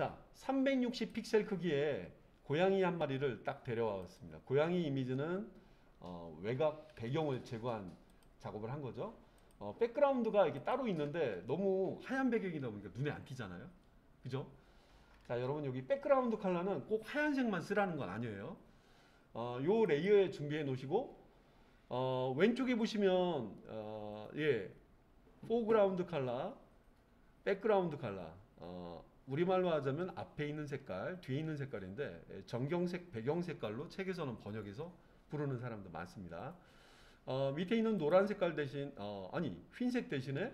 자, 360 픽셀 크기의 고양이 한 마리를 딱 데려왔습니다. 고양이 이미지는 어, 외곽 배경을 제거한 작업을 한 거죠. 어, background가 이게 따로 있는데 너무 하얀 배경이다 보니까 눈에 안 띄잖아요. 그죠? 자, 여러분 여기 background color는 꼭 하얀색만 쓰라는 건 아니에요. 어, 요 레이어에 준비해 놓으시고 어, 왼쪽에 보시면 어, 예, foreground color, background color. 어, 우리말로 하자면 앞에 있는 색깔, 뒤에 있는 색깔인데 예, 전경색, 배경 색깔로 책에서는 번역해서 부르는 사람도 많습니다. 어, 밑에 있는 노란 색깔 대신 어, 아니 흰색 대신에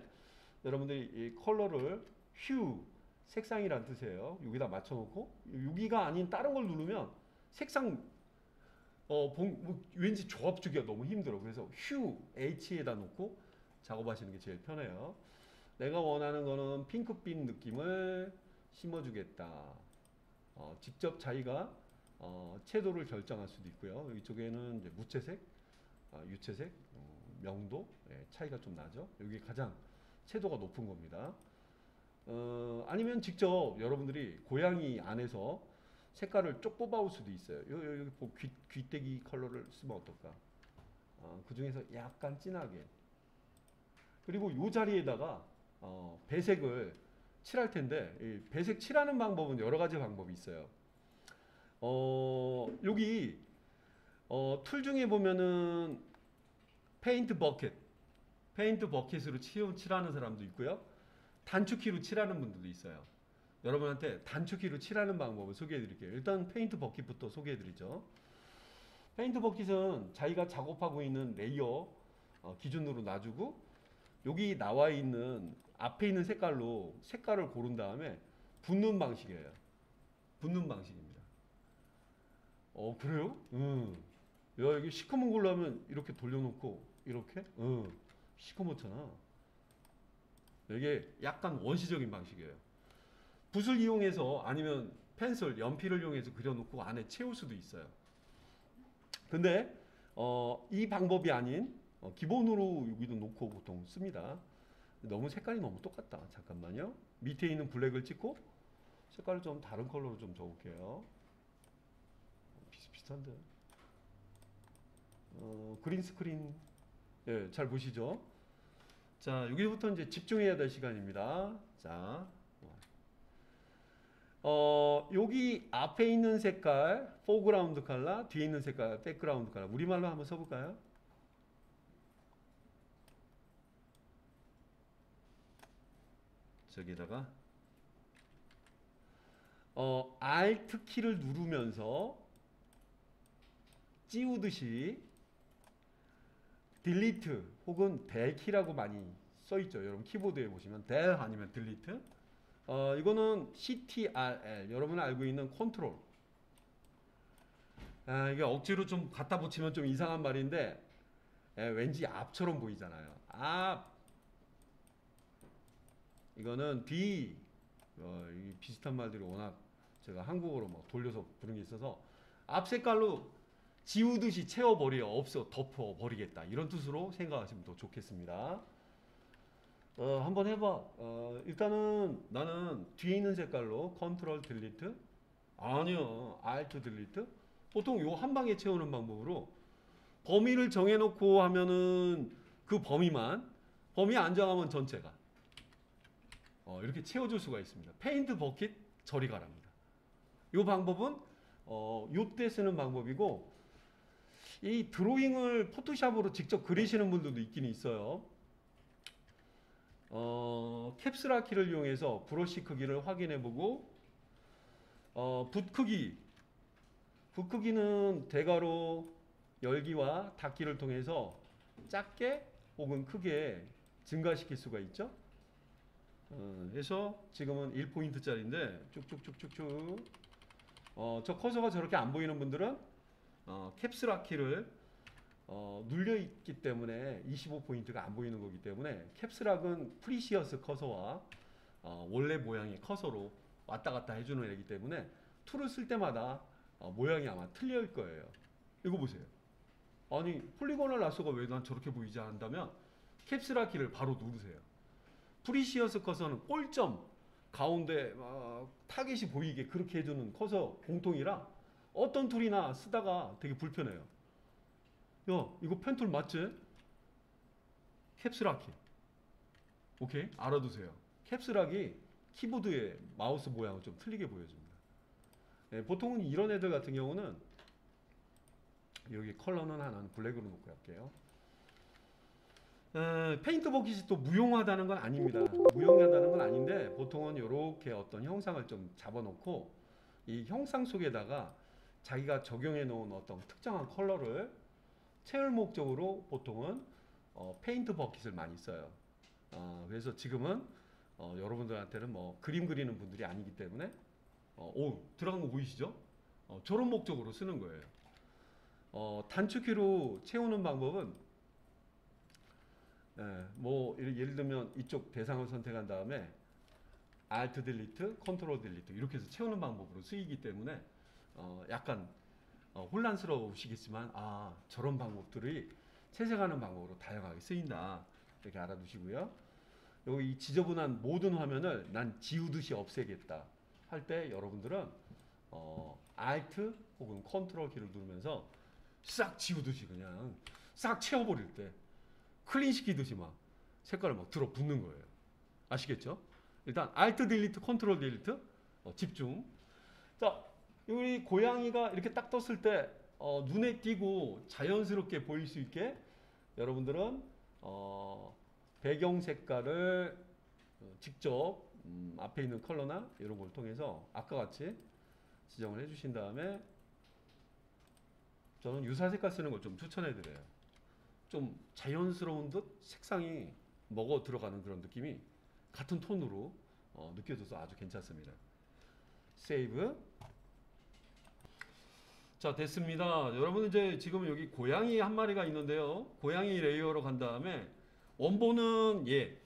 여러분들이 이 컬러를 hue 색상이란 뜻이에요. 여기다 맞춰놓고 여기가 아닌 다른 걸 누르면 색상 어, 봉, 뭐, 왠지 조합 주기가 너무 힘들어. 그래서 hue H에다 놓고 작업하시는 게 제일 편해요. 내가 원하는 거는 핑크빛 느낌을 심어주겠다. 어, 직접 자기가 어, 채도를 결정할 수도 있고요. 이쪽에는 무채색, 어, 유채색, 어, 명도 예, 차이가 좀 나죠. 여기 가장 채도가 높은 겁니다. 어, 아니면 직접 여러분들이 고양이 안에서 색깔을 쪽 뽑아올 수도 있어요. 여기, 여기 보- 귀, 귀때기 컬러를 쓰면 어떨까? 어, 그 중에서 약간 진하게. 그리고 이 자리에다가 어, 배색을 칠할 텐데 이 배색 칠하는 방법은 여러 가지 방법이 있어요. 어, 여기 어, 툴 중에 보면은 paint bucket, paint bucket으로 칠, 칠하는 사람도 있고요. 단축키로 칠하는 분들도 있어요. 여러분한테 단축키로 칠하는 방법을 소개해 드릴게요. 일단 paint bucket부터 소개해 드리죠. paint bucket은 자기가 작업하고 있는 레이어 어, 기준으로 놔주고 여기 나와 있는 앞에 있는 색깔로 색깔을 고른 다음에 붓는 방식이에요. 붓는 방식입니다. 어 그래요? 응. 야 여기 시커먼 걸로 하면 이렇게 돌려놓고 이렇게? 응. 시커멓잖아. 이게 약간 원시적인 방식이에요. 붓을 이용해서 아니면 펜슬, 연필을 이용해서 그려놓고 안에 채울 수도 있어요. 근데 어, 이 방법이 아닌 어, 기본으로 여기도 놓고 보통 씁니다. 너무 색깔이 너무 똑같다. 잠깐만요. 밑에 있는 블랙을 찍고 색깔을 좀 다른 컬러로 좀 줘볼게요. 비슷비슷한데. 어, 그린 스크린 예, 잘 보시죠? 자, 여기부터 이제 집중해야 될 시간입니다. 자, 어, 여기 앞에 있는 색깔, foreground color, 뒤에 있는 색깔, background color. 우리말로 한번 써볼까요? 저기다가 어, Alt 키를 누르면서 지우듯이 delete 혹은 del 키라고 많이 써 있죠. 여러분 키보드에 보시면 del 아니면 delete. 어, 이거는 CTRL 여러분 알고 있는 컨트롤. 아, 이게 억지로 좀 갖다 붙이면 좀 이상한 말인데 예, 왠지 앞처럼 보이잖아요. 앞. 이거는 뒤. 어, 이 비슷한 말들이 워낙 제가 한국어로 막 돌려서 부른 게 있어서 앞 색깔로 지우듯이 채워버려 없어 덮어버리겠다 이런 뜻으로 생각하시면 더 좋겠습니다. 어, 한번 해봐. 어, 일단은 나는 뒤에 있는 색깔로 control delete 아니요 Alt delete 보통 요 한 방에 채우는 방법으로 범위를 정해놓고 하면은 그 범위만 범위 안 정하면 전체가 어, 이렇게 채워줄 수가 있습니다. paint bucket 저리 가랍니다. 이 방법은 어, 요때 쓰는 방법이고 이 드로잉을 포토샵으로 직접 그리시는 분들도 있긴 있어요. 어, 캡슐화 키를 이용해서 브러쉬 크기를 확인해 보고 어, 붓 크기 붓 크기는 대괄호 열기와 닫기를 통해서 작게 혹은 크게 증가시킬 수가 있죠. 어, 그래서 지금은 1포인트짜리인데 쭉쭉쭉쭉쭉 어, 저 커서가 저렇게 안 보이는 분들은 어, 캡슐화 키를 어, 눌려 있기 때문에 25포인트가 안 보이는 거기 때문에 Caps Lock은 precise cursor와 어, 원래 모양의 커서로 왔다 갔다 해주는 얘기 때문에 툴을 쓸 때마다 어, 모양이 아마 틀릴 거예요. 이거 보세요. 아니 polygonal lasso가 왜 난 저렇게 보이지 한다면 Caps Lock 키를 바로 누르세요. precise cursor는 꼴점 가운데 막 타겟이 보이게 그렇게 해주는 커서 공통이라 어떤 툴이나 쓰다가 되게 불편해요. 야, 이거 pen tool 맞지? Caps Lock 키. 오케이? 알아두세요. Caps Lock 키 키보드의 마우스 모양을 좀 틀리게 보여줍니다. 예, 보통은 이런 애들 같은 경우는 여기 컬러는 하나는 블랙으로 놓고 할게요. 어, paint bucket이 또 무용하다는 건 아닙니다. 무용하다는 건 아닌데 보통은 이렇게 어떤 형상을 좀 잡아놓고 이 형상 속에다가 자기가 적용해 놓은 어떤 특정한 컬러를 채울 목적으로 보통은 어, paint bucket을 많이 써요. 어, 그래서 지금은 어, 여러분들한테는 뭐 그림 그리는 분들이 아니기 때문에 어, 오 들어간 거 보이시죠? 어, 저런 목적으로 쓰는 거예요. 어, 단축키로 채우는 방법은 예, 뭐 예를 들면 이쪽 대상을 선택한 다음에 Alt delete, control delete 이렇게 해서 채우는 방법으로 쓰이기 때문에 어, 약간 어, 혼란스러우시겠지만 아 저런 방법들이 채색하는 방법으로 다양하게 쓰인다 이렇게 알아두시고요. 여기 이 지저분한 모든 화면을 난 지우듯이 없애겠다 할 때 여러분들은 어, Alt 혹은 컨트롤 키를 누르면서 싹 지우듯이 그냥 싹 채워버릴 때 clean 시키듯이 막 색깔을 막 들어 붓는 거예요. 아시겠죠? 일단 Alt delete, control delete 어, 집중. 자, 우리 고양이가 이렇게 딱 떴을 때 어, 눈에 띄고 자연스럽게 보일 수 있게 여러분들은 어, 배경 색깔을 어, 직접 음, 앞에 있는 컬러나 이런 걸 통해서 아까 같이 지정을 해주신 다음에 저는 유사 색깔 쓰는 걸 좀 추천해 드려요. 좀 자연스러운 듯 색상이 먹어 들어가는 그런 느낌이 같은 톤으로 어, 느껴져서 아주 괜찮습니다. save. 자 됐습니다. 여러분 이제 지금 여기 고양이 한 마리가 있는데요. 고양이 layer로 간 다음에 원본은 예.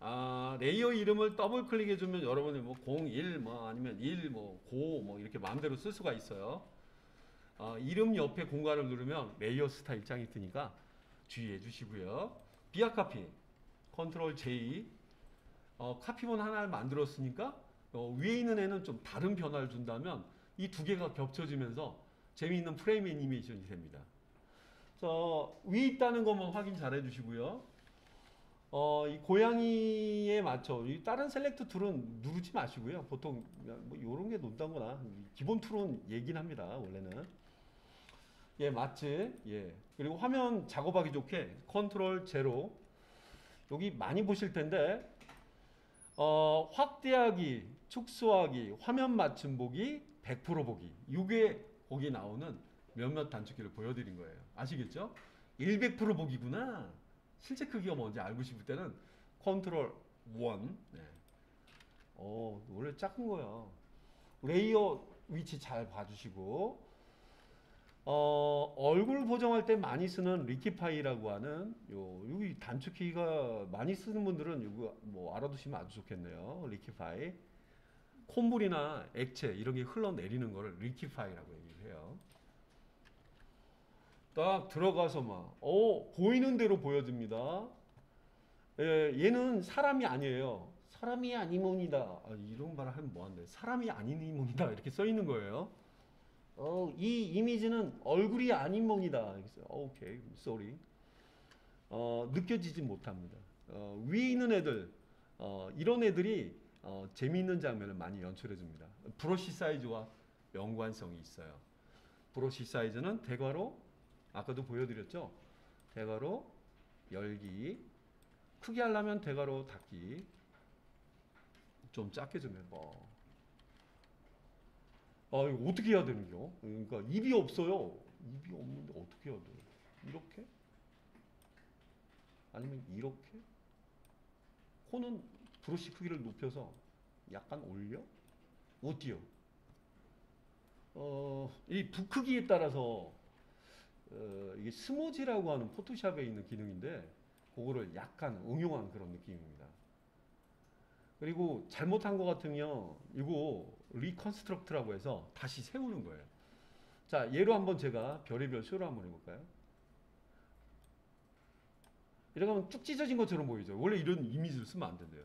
아, layer 이름을 더블 클릭해 주면 여러분이 뭐 01, 뭐 아니면 1, 뭐 9, 뭐 이렇게 마음대로 쓸 수가 있어요. 아, 이름 옆에 공간을 누르면 layer style 창이 뜨니까 주의해 주시고요. via copy, control J, 어, copy본 하나를 만들었으니까 어, 위에 있는 애는 좀 다른 변화를 준다면 이 두 개가 겹쳐지면서 재미있는 프레임 애니메이션이 됩니다. 자, 위에 있다는 것만 확인 잘 해주시고요. 어, 이 고양이에 맞춰 이 다른 select tool은 누르지 마시고요. 보통 뭐 이런 게 논다거나 기본 tool은 얘긴 합니다. 원래는 예 맞지 예. 그리고 화면 작업하기 좋게 control zero. 여기 많이 보실 텐데 어, 확대하기 축소하기 화면 맞춤 보기 100% 보기. 이게 거기 나오는 몇몇 단축키를 보여드린 거예요. 아시겠죠? 100% 보기구나. 실제 크기가 뭔지 알고 싶을 때는 컨트롤 1 네. 어 원래 작은 거야. layer 위치 잘 봐주시고 어, 얼굴 보정할 때 많이 쓰는 liquify라고 하는 요 여기 단축키가 많이 쓰는 분들은 이거 뭐 알아두시면 아주 좋겠네요. liquify. 콧물이나 액체 이런 게 흘러내리는 거를 liquify라고 얘기를 해요. 딱 들어가서 막 어, 보이는 대로 보여집니다. 예, 얘는 사람이 아니에요. 사람이 아니몬이다. 아, 이런 말을 하면 뭐한데? 사람이 아니몬이다 이렇게 써 있는 거예요. 어, 이 이미지는 얼굴이 아닌 몽이다. 그래서 오케이, sorry. 어, 느껴지지 못합니다. 어, 위에 있는 애들, 어, 이런 애들이 어, 재미있는 장면을 많이 연출해 줍니다. 브러쉬 사이즈와 연관성이 있어요. 브러쉬 사이즈는 대괄호, 아까도 보여드렸죠? 대괄호, 열기, 크게 하려면 대괄호 닫기, 좀 작게 좀 해봐. 아 이거 어떻게 해야 되는겨? 그러니까 입이 없어요. 입이 없는데 어떻게 해야 돼? 이렇게? 아니면 이렇게? 코는 브러쉬 크기를 높여서 약간 올려? 어디요? 어, 이 붓 크기에 따라서 어, 이게 smudge라고 하는 포토샵에 있는 기능인데 그거를 약간 응용한 그런 느낌입니다. 그리고 잘못한 것 같으면 이거 reconstruct라고 해서 다시 세우는 거예요. 자, 예로 한번 제가 별의별 쇼를 한번 해볼까요? 이렇게 하면 쭉 찢어진 것처럼 보이죠. 원래 이런 이미지를 쓰면 안 된대요.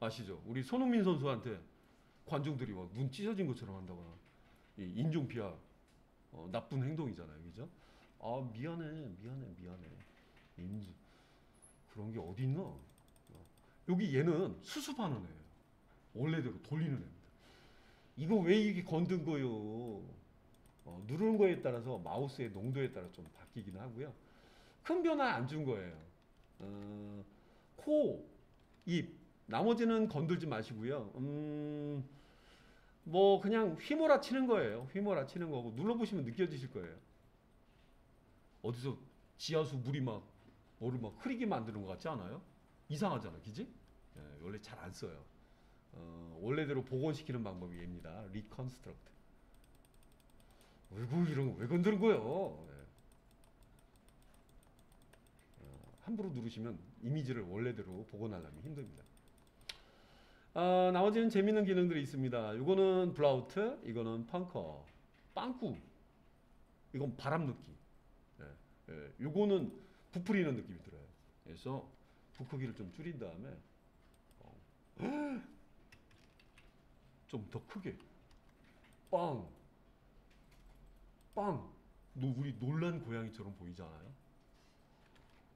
아시죠? 우리 손흥민 선수한테 관중들이 막 눈 찢어진 것처럼 한다거나 이 인종 비하 어, 나쁜 행동이잖아요, 그죠? 아 미안해, 미안해, 미안해. 인주 그런 게 어디 있나? 어. 여기 얘는 수습하는 애예요. 원래대로 돌리는 애입니다. 이거 왜 이게 건든 거요? 어, 누르는 거에 따라서 마우스의 농도에 따라 좀 바뀌긴 하고요. 큰 변화 안 준 거예요. 어, 코, 입, 나머지는 건들지 마시고요. 음, 뭐 그냥 휘몰아 치는 거예요. 휘몰아 치는 거고 눌러보시면 느껴지실 거예요. 어디서 지하수 물이 막 뭐를 막 흐리게 만드는 것 같지 않아요? 이상하잖아, 그지? 예, 원래 잘 안 써요. 어, 원래대로 복원시키는 방법이 얘입니다. reconstruct. 왜고 이런 거 왜 건드는 거예요? 예. 어, 함부로 누르시면 이미지를 원래대로 복원하려면 힘듭니다. 아, 나머지는 재밌는 기능들이 있습니다. 이거는 블라우트, 이거는 펑커, 빵꾸. 이건 바람 넣기. 예, 예, 요거는 부풀리는 느낌이 들어요. 그래서 부 크기를 좀 줄인 다음에 좀 더 크게 빵, 빵. 너 우리 놀란 고양이처럼 보이지 않아요?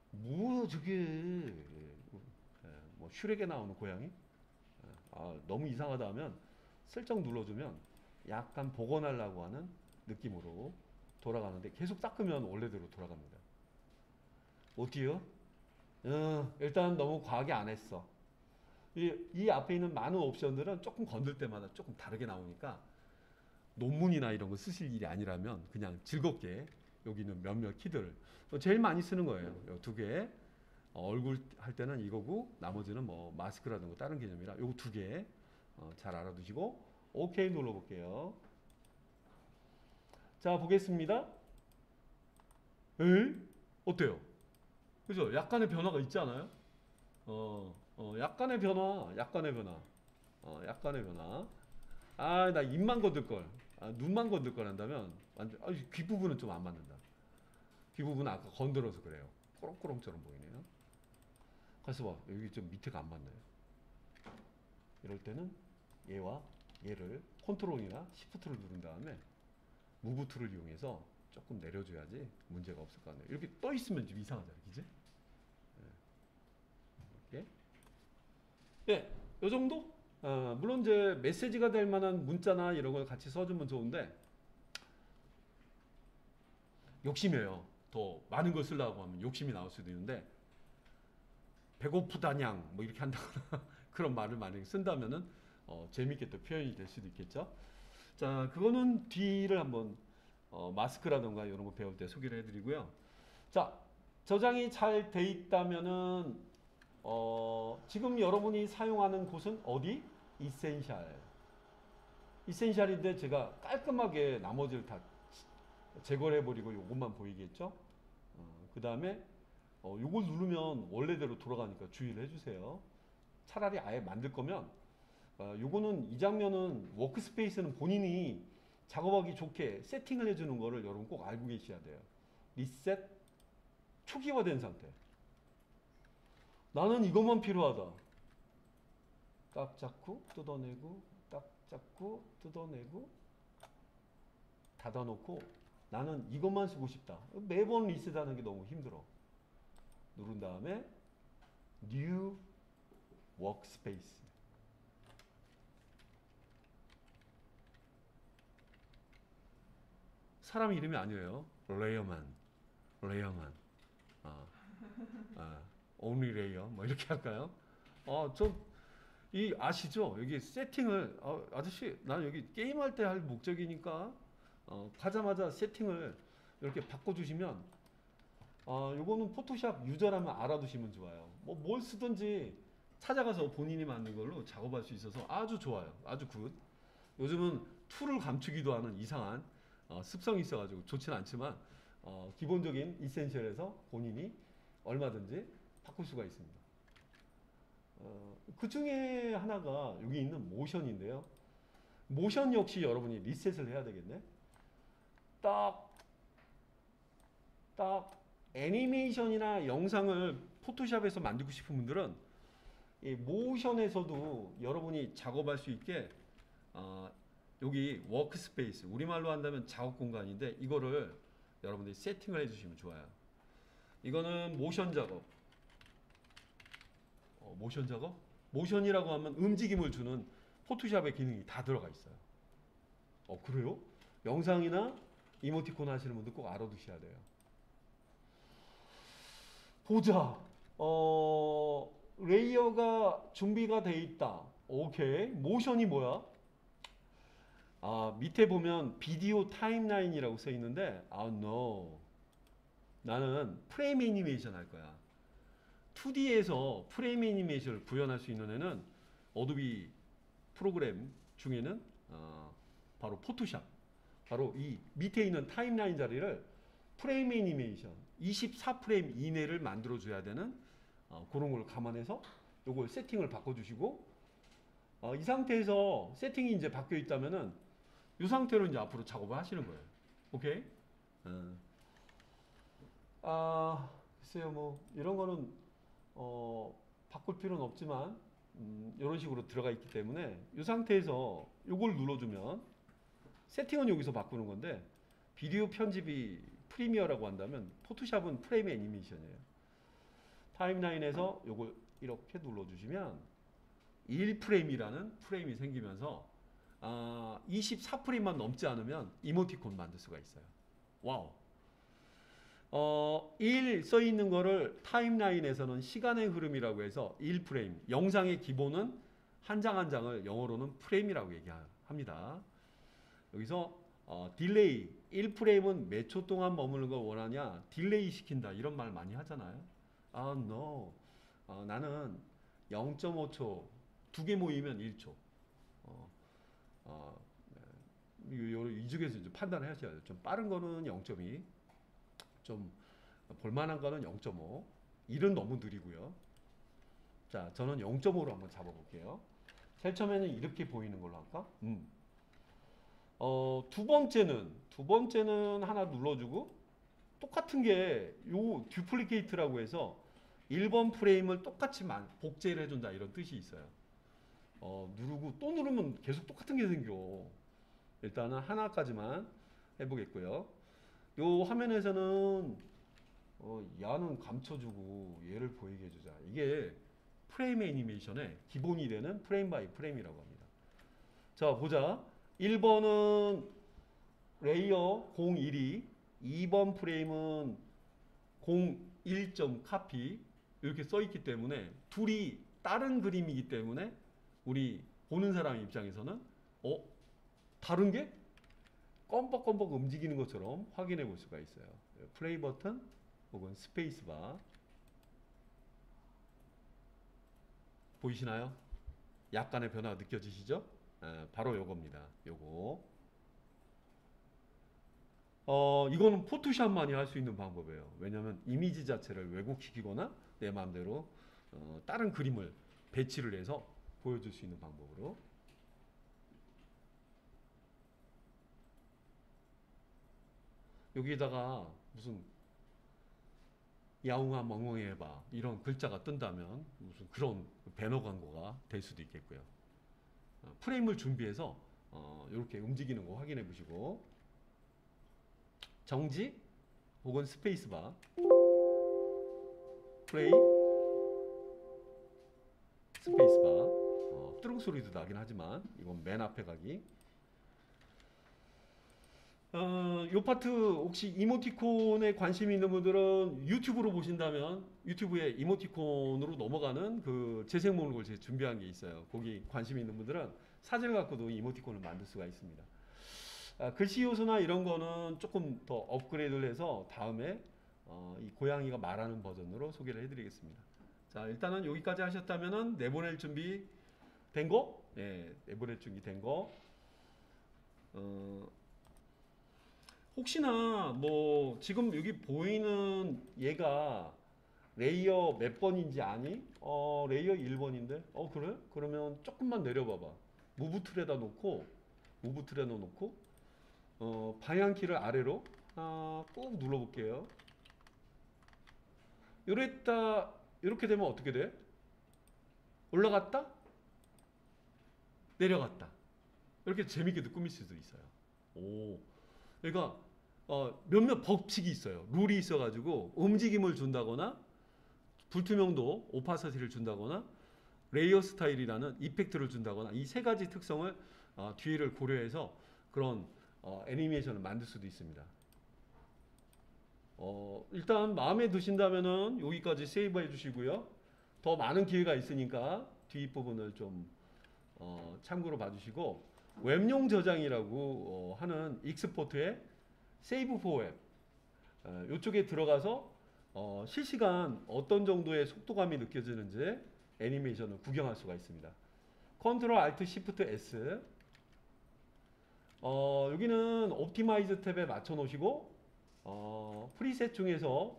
뭐야 저게? 예, 뭐 슈렉에 나오는 고양이? 예, 아, 너무 이상하다 하면 슬쩍 눌러주면 약간 복원하려고 하는 느낌으로 돌아가는데 계속 닦으면 원래대로 돌아갑니다. 어때요? 어, 일단 너무 과하게 안 했어. 이, 이 앞에 있는 많은 옵션들은 조금 건들 때마다 조금 다르게 나오니까 논문이나 이런 거 쓰실 일이 아니라면 그냥 즐겁게 여기 있는 몇몇 키들 제일 많이 쓰는 거예요. 요두 개. 어, 얼굴 할 때는 이거고 나머지는 뭐 마스크라든가 다른 개념이라 요거 두 개. 어, 잘 알아두시고 오케이 눌러 볼게요. 자, 보겠습니다. 에? 어때요? 그죠? 약간의 변화가 있지 않아요? 어, 어, 약간의 변화, 약간의 변화, 어, 약간의 변화. 아, 나 입만 건들 걸, 아, 눈만 건들 걸 한다면 완전 아, 귀 부분은 좀 안 맞는다. 귀 부분은 아까 건드려서 그래요. 꼬롱꼬롱처럼 보이네요. 그래서 봐, 여기 좀 밑에가 안 맞나요? 이럴 때는 얘와 얘를 control이나 shift를 누른 다음에 move tool을 이용해서 조금 내려줘야지 문제가 없을 거 아니에요. 이렇게 떠 있으면 좀 이상하잖아요, 그지? 이렇게. 예, 요 정도? 어, 물론 이제 메시지가 될 만한 문자나 이런 걸 같이 써주면 좋은데 욕심이에요. 더 많은 걸 쓰려고 하면 욕심이 나올 수도 있는데 배고프다냥 뭐 이렇게 한다거나 그런 말을 많이 쓴다면은 어, 재밌게 또 표현이 될 수도 있겠죠. 자, 그거는 뒤를 한번 어, 마스크라던가 이런 거 배울 때 소개를 해드리고요. 자, 저장이 잘 돼 있다면은 어, 지금 여러분이 사용하는 곳은 어디? 이센셜. 이센셜인데 제가 깔끔하게 나머지를 다 제거를 해버리고 요것만 보이겠죠? 어, 그 다음에 어, 요걸 누르면 원래대로 돌아가니까 주의를 해주세요. 차라리 아예 만들 거면 어, 요거는 이 장면은 워크스페이스는 본인이 작업하기 좋게 세팅을 해주는 거를 여러분 꼭 알고 계셔야 돼요. 리셋 초기화된 상태. 나는 이것만 필요하다. 딱 잡고 뜯어내고 딱 잡고 뜯어내고 닫아놓고 나는 이것만 쓰고 싶다. 매번 리셋하는 게 너무 힘들어. 누른 다음에 New Workspace. 사람 이름이 아니에요. layer만, layer만. 아, 아, only layer 뭐 이렇게 할까요? 어, 좀 이 아시죠? 여기 세팅을 어, 아저씨, 나는 여기 게임할 때 할 목적이니까 어, 가자마자 세팅을 이렇게 바꿔주시면 어, 요거는 포토샵 user라면 알아두시면 좋아요. 뭐 뭘 쓰든지 찾아가서 본인이 만든 걸로 작업할 수 있어서 아주 좋아요. 아주 good. 요즘은 tool을 감추기도 하는 이상한 어, 습성이 있어가지고 좋진 않지만 어, 기본적인 essential에서 본인이 얼마든지 바꿀 수가 있습니다. 어, 그 중에 하나가 여기 있는 모션인데요. 모션 역시 여러분이 reset을 해야 되겠네. 딱, 딱 애니메이션이나 영상을 포토샵에서 만들고 싶은 분들은 이 모션에서도 여러분이 작업할 수 있게 어, 여기 workspace 우리말로 한다면 작업 공간인데 이거를 여러분들이 세팅을 해주시면 좋아요. 이거는 모션 작업. 어, 모션 작업? 모션이라고 하면 움직임을 주는 포토샵의 기능이 다 들어가 있어요. 어 그래요? 영상이나 이모티콘 하시는 분들 꼭 알아두셔야 돼요. 보자. 어 layer가 준비가 돼 있다. 오케이. 모션이 뭐야? 아 밑에 보면 video timeline이라고 써 있는데 아 no. 나는 프레임 애니메이션 할 거야. 2D에서 프레임 애니메이션을 구현할 수 있는 애는 어도비 프로그램 중에는 어, 바로 포토샵. 바로 이 밑에 있는 timeline 자리를 프레임 애니메이션 24프레임 이내를 만들어 줘야 되는 어, 그런 걸 감안해서 요걸 세팅을 바꿔 주시고 어, 이 상태에서 세팅이 이제 바뀌어 있다면은 이 상태로 이제 앞으로 작업을 하시는 거예요. 오케이? 어. 아, 글쎄요, 뭐, 이런 거는, 어, 바꿀 필요는 없지만, 음, 이런 식으로 들어가 있기 때문에, 이 상태에서 요걸 눌러주면, 세팅은 여기서 바꾸는 건데, 비디오 편집이 프리미어라고 한다면, 포토샵은 프레임 애니메이션이에요. timeline에서 요걸 이렇게 눌러주시면, 1프레임이라는 프레임이 생기면서, 아, 24프레임만 넘지 않으면 이모티콘 만들 수가 있어요. wow. 어, 1 써 있는 거를 timeline에서는 시간의 흐름이라고 해서 1프레임. 영상의 기본은 한장한 장을 영어로는 프레임이라고 얘기합니다. 여기서 어, delay 1프레임은 몇 초 동안 머무는 걸 원하냐? delay 시킨다. 이런 말 많이 하잖아요. 아, no. 어, 나는 0.5초 두 개 모이면 1초. 어, 어, 이, 요- 이 중에서 이제 판단을 하셔야 돼요. 좀 빠른 거는 0.2, 좀 볼만한 거는 0.5. 1은 너무 느리고요. 자, 저는 0.5로 한번 잡아볼게요. 제일 처음에는 이렇게 보이는 걸로 할까? 음. 어, 두 번째는 두 번째는 하나 눌러주고 똑같은 게 요 듀플리케이트라고 해서 1번 프레임을 똑같이 만- 복제를 해준다 이런 뜻이 있어요. 어, 누르고 또 누르면 계속 똑같은 게 생겨. 일단은 하나까지만 해보겠고요. 요 화면에서는 어, 야는 감춰주고 얘를 보이게 해주자. 이게 프레임 애니메이션의 기본이 되는 frame by frame이라고 합니다. 자 보자. 1번은 layer 01이 2번 프레임은 01점 카피 이렇게 써 있기 때문에 둘이 다른 그림이기 때문에 우리 보는 사람 입장에서는 어 다른 게 껌뻑껌뻑 움직이는 것처럼 확인해 볼 수가 있어요. 플레이 버튼 혹은 스페이스 바 보이시나요? 약간의 변화가 느껴지시죠? 아, 바로 요겁니다. 요거. 어, 이거는 포토샵만이 할 수 있는 방법이에요. 왜냐하면 이미지 자체를 왜곡시키거나 내 마음대로 어, 다른 그림을 배치를 해서 보여줄 수 있는 방법으로. 여기다가 무슨 야옹아 멍멍이 해봐 이런 글자가 뜬다면 무슨 그런 배너 광고가 될 수도 있겠고요. 어, 프레임을 준비해서 어, 이렇게 움직이는 거 확인해 보시고. 정지 혹은 스페이스바. 플레이. 스페이스바. 어, 뚜릉 소리도 나긴 하지만 이건 맨 앞에 가기 어, 요 파트 혹시 이모티콘에 관심 있는 분들은 유튜브로 보신다면 유튜브에 이모티콘으로 넘어가는 그 재생 목록을 제가 준비한 게 있어요. 거기 관심 있는 분들은 사진을 갖고도 이모티콘을 만들 수가 있습니다. 아, 글씨 요소나 이런 거는 조금 더 업그레이드를 해서 다음에 어, 이 고양이가 말하는 버전으로 소개를 해드리겠습니다. 자 일단은 여기까지 하셨다면은 내보낼 준비 된 거? 예, 내보낼 준비 된 거. 어, 혹시나 뭐 지금 여기 보이는 얘가 layer 몇 번인지 아니? 어 layer 1번인데 어 그래? 그러면 조금만 내려봐봐 move tool에다 놓고 move tool에 넣어놓고 어 방향키를 아래로 아, 꾹 눌러볼게요 요랬다 이렇게 되면 어떻게 돼? 올라갔다 내려갔다 이렇게 재밌게도 꾸밀 수도 있어요. 오, 그러니까 어, 몇몇 법칙이 있어요. 룰이 있어가지고 움직임을 준다거나 불투명도 opacity를 준다거나 layer style이라는 effect를 준다거나 이 세 가지 특성을 어, 뒤를 고려해서 그런 어, 애니메이션을 만들 수도 있습니다. 어, 일단 마음에 드신다면은 여기까지 save 해주시고요. 더 많은 기회가 있으니까 뒷부분을 좀 어, 참고로 봐주시고 웹용 저장이라고 어, 하는 익스포트의 세이브 포웹 어, 이쪽에 들어가서 어, 실시간 어떤 정도의 속도감이 느껴지는지 애니메이션을 구경할 수가 있습니다. control alt shift S 어, 여기는 optimize 탭에 맞춰 놓으시고 어, preset 중에서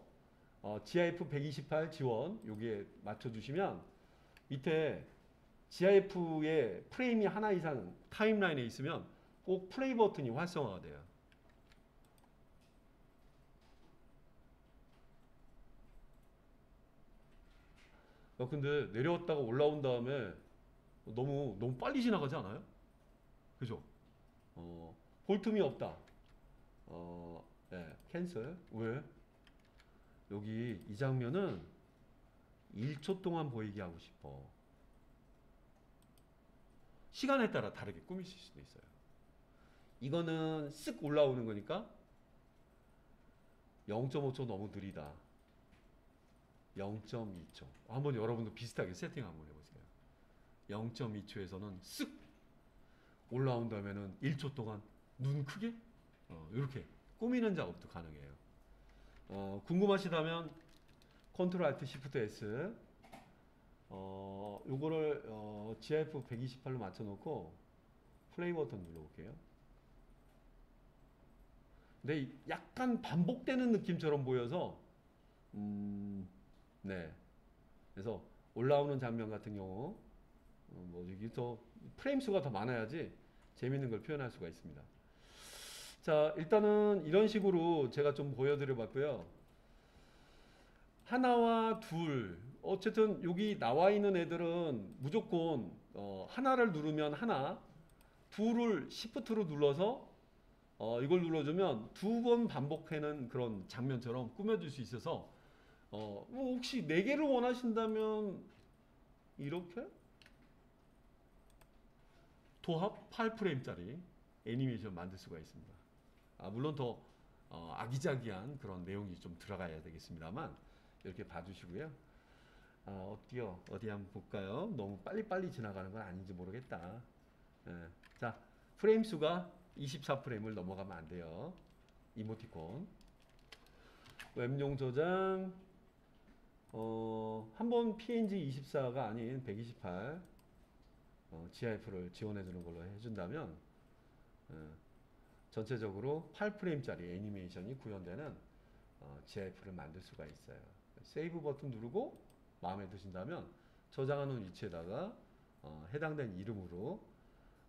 어, GIF 128 지원 여기에 맞춰 주시면 밑에 GIF의 프레임이 하나 이상 타임라인에 있으면 꼭 플레이 버튼이 활성화가 돼요. 어, 근데 내려왔다가 올라온 다음에 너무 너무 빨리 지나가지 않아요? 그죠? 어, 볼 틈이 없다. 어, 네, 캔슬. 왜? 여기 이 장면은 1초 동안 보이게 하고 싶어. 시간에 따라 다르게 꾸미실 수도 있어요. 이거는 쓱 올라오는 거니까 0.5초 너무 느리다. 0.2초. 한번 여러분도 비슷하게 세팅 한번 해보세요. 0.2초에서는 쓱 올라온 다음에는 1초 동안 눈 크게 어, 이렇게 꾸미는 작업도 가능해요. 어, 궁금하시다면 control alt shift S 어, 요거를 어, GIF 128로 맞춰 놓고 플레이 버튼 눌러 볼게요. 근데 이- 약간 반복되는 느낌처럼 보여서 음, 네. 그래서 올라오는 장면 같은 경우 어, 뭐 여기 더 프레임 수가 더 많아야지 재밌는 걸 표현할 수가 있습니다. 자, 일단은 이런 식으로 제가 좀 보여드려 봤고요. 하나와 둘, 어쨌든 여기 나와 있는 애들은 무조건 어, 하나를 누르면 하나, 둘을 시프트로 눌러서 어, 이걸 눌러주면 두 번 반복하는 그런 장면처럼 꾸며줄 수 있어서 어, 뭐 혹시 네 개를 원하신다면 이렇게 도합 8프레임짜리 애니메이션 만들 수가 있습니다. 아, 물론 더 어, 아기자기한 그런 내용이 좀 들어가야 되겠습니다만 이렇게 봐주시고요. 아, 어디요? 어디 한번 볼까요? 너무 빨리빨리 지나가는 건 아닌지 모르겠다. 예. 자, 프레임 수가 24프레임을 넘어가면 안 돼요. 이모티콘. 웹용 저장. 어, 한번 PNG 24가 아닌 128 어, GIF를 지원해 주는 걸로 해준다면 어, 전체적으로 8프레임짜리 애니메이션이 구현되는 어, GIF를 만들 수가 있어요. 세이브 버튼 누르고 마음에 드신다면 저장하는 위치에다가 어, 해당된 이름으로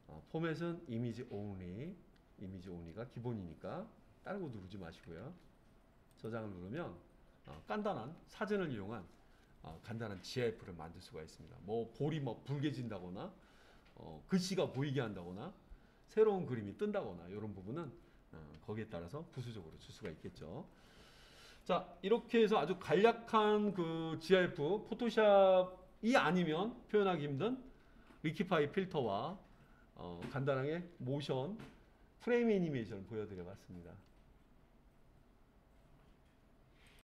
어, 포맷은 이미지 only, 이미지 only가 기본이니까 거 누르지 마시고요. 저장을 누르면 어, 간단한 사진을 이용한 어, 간단한 GIF를 만들 수가 있습니다. 뭐 볼이 뭐 붉게진다거나 어, 글씨가 보이게 한다거나 새로운 그림이 뜬다거나 이런 부분은 어, 거기에 따라서 부수적으로 줄 수가 있겠죠. 자 이렇게 해서 아주 간략한 그 GIF 포토샵이 아니면 표현하기 힘든 리키파이 필터와 어, 간단하게 모션 프레임 애니메이션을 보여드려 봤습니다.